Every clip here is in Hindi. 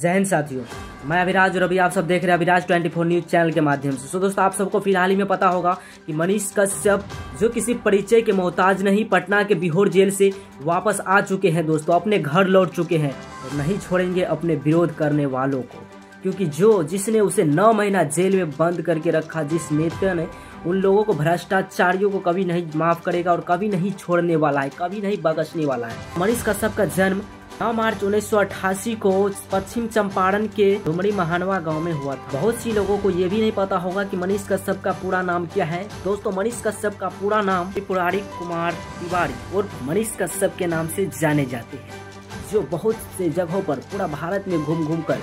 जय हिंद साथियों, मैं अभिराज और अभी आप सब देख रहे हैं अभिराज 24 न्यूज़ चैनल के माध्यम से। सो दोस्तों, आप सबको फ़िलहाल ही में पता होगा कि मनीष कश्यप, जो किसी परिचय के मोहताज नहीं, पटना के बिहोर जेल से वापस आ चुके हैं दोस्तों, अपने घर लौट चुके हैं और नहीं छोड़ेंगे अपने विरोध करने वालों को। क्योंकि जो जिसने उसे नौ महीना जेल में बंद करके रखा, जिस नेता ने उन लोगों को भ्रष्टाचारियों को कभी नहीं माफ़ करेगा और कभी नहीं छोड़ने वाला है, कभी नहीं बगसने वाला है। मनीष कश्यप का जन्म 9 मार्च 1988 को पश्चिम चंपारण के डुमरी महानवा गाँव में हुआ था। बहुत सी लोगों को ये भी नहीं पता होगा कि मनीष कश्यप का पूरा नाम क्या है। दोस्तों, मनीष कश्यप का पूरा नाम त्रिपुरारी कुमार तिवारी और मनीष कश्यप के नाम से जाने जाते हैं, जो बहुत से जगहों पर पूरा भारत में घूम घूम कर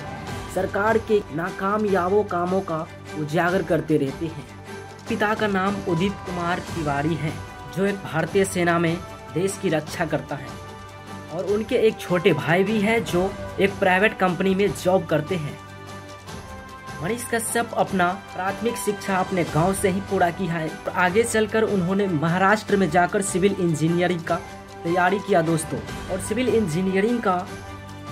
सरकार के नाकामयाबों कामों का उजागर करते रहते हैं। पिता का नाम उदित कुमार तिवारी है, जो एक भारतीय सेना में देश की रक्षा करता है। और उनके एक छोटे भाई भी हैं जो एक प्राइवेट कंपनी में जॉब करते हैं। मनीष कश्यप अपना प्राथमिक शिक्षा अपने गाँव से ही पूरा किया है। आगे चलकर उन्होंने महाराष्ट्र में जाकर सिविल इंजीनियरिंग का तैयारी किया दोस्तों। और सिविल इंजीनियरिंग का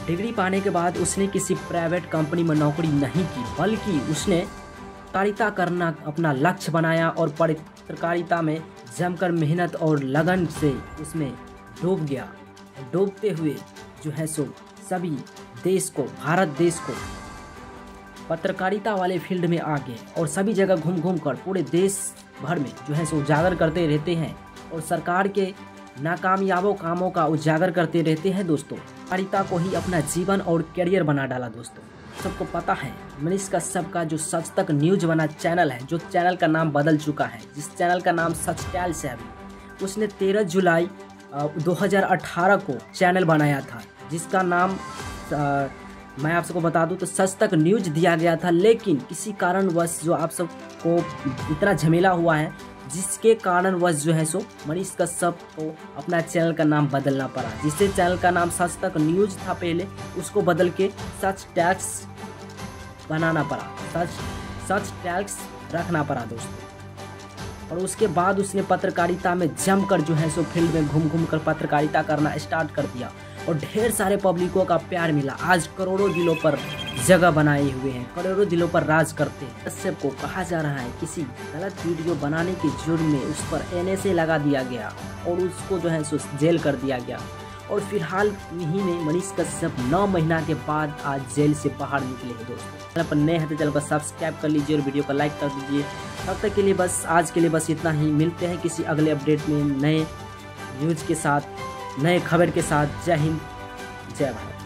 डिग्री पाने के बाद उसने किसी प्राइवेट कंपनी में नौकरी नहीं की, बल्कि उसने पत्रकारिता करना अपना लक्ष्य बनाया और पत्रकारिता में जमकर मेहनत और लगन से उसमें डूब गया। डूबते हुए जो है सो सभी देश को, भारत देश को पत्रकारिता वाले फ़ील्ड में आ गए और सभी जगह घूम घूम कर पूरे देश भर में जो है सो उजागर करते रहते हैं और सरकार के नाकामयाबों कामों का उजागर करते रहते हैं दोस्तों। पत्रकारिता को ही अपना जीवन और करियर बना डाला दोस्तों। सबको पता है, मनीष का सबका जो सच तक न्यूज़ बना चैनल है, जो चैनल का नाम बदल चुका है, जिस चैनल का नाम सच टैल से अभी, उसने 13 जुलाई 2018 को चैनल बनाया था जिसका नाम आ, मैं आप सबको बता दूँ तो सच तक न्यूज़ दिया गया था लेकिन किसी कारणवश जो आप सबको इतना झमेला हुआ है जिसके कारणवश जो है सो मनीष कश्यप को अपना चैनल का नाम बदलना पड़ा। जिससे चैनल का नाम सच तक न्यूज़ था पहले उसको बदल के सच टैक्स बनाना पड़ा। सच सच टैक्स रखना पड़ा दोस्तों। और उसके बाद उसने पत्रकारिता में जमकर जो है सो फ़ील्ड में घूम घूम कर पत्रकारिता करना स्टार्ट कर दिया और ढेर सारे पब्लिकों का प्यार मिला। आज करोड़ों दिलों पर जगह बनाए हुए हैं, करोड़ों दिलों पर राज करते हैं। कश्यप को कहा जा रहा है, किसी गलत वीडियो बनाने के जुर्म में उस पर एनएसए लगा दिया गया और उसको जो है सो जेल कर दिया गया। और फ़िलहाल ही में मनीष कश्यप नौ महीना के बाद आज जेल से बाहर निकले हैं दोस्तों। चैनल पर नए हैं तो चैनल को सब्सक्राइब कर लीजिए और वीडियो को लाइक कर दीजिए। तब तक के लिए बस, आज के लिए बस इतना ही। मिलते हैं किसी अगले अपडेट में नए न्यूज़ के साथ, नए खबर के साथ। जय हिंद, जय भारत।